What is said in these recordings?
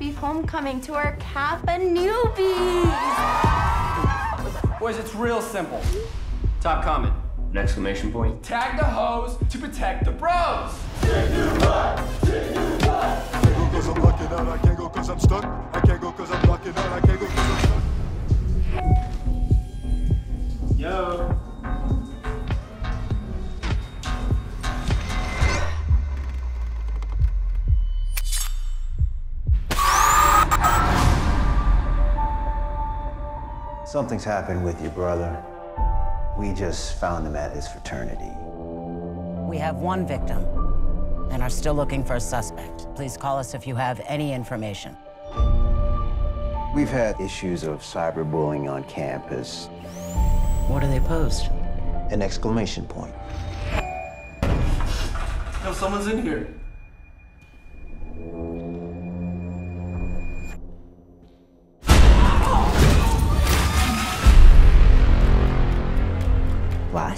happy homecoming to our Kappa newbies. Boys, it's real simple. Top comment. An exclamation point. Tag the hoes to protect the bros. I'm locking out, I can't go cause I'm stuck. I can't go cause I'm locking out, I can't go cause I'm stuck. Something's happened with your brother. We just found him at his fraternity. We have one victim and are still looking for a suspect. Please call us if you have any information. We've had issues of cyberbullying on campus. What do they post? An exclamation point. Yo, someone's in here.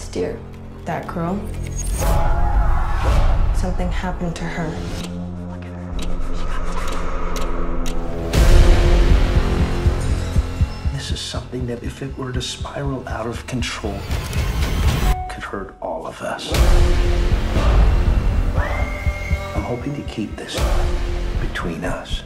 Last year, that girl, something happened to her. This is something that, if it were to spiral out of control, could hurt all of us. I'm hoping to keep this between us.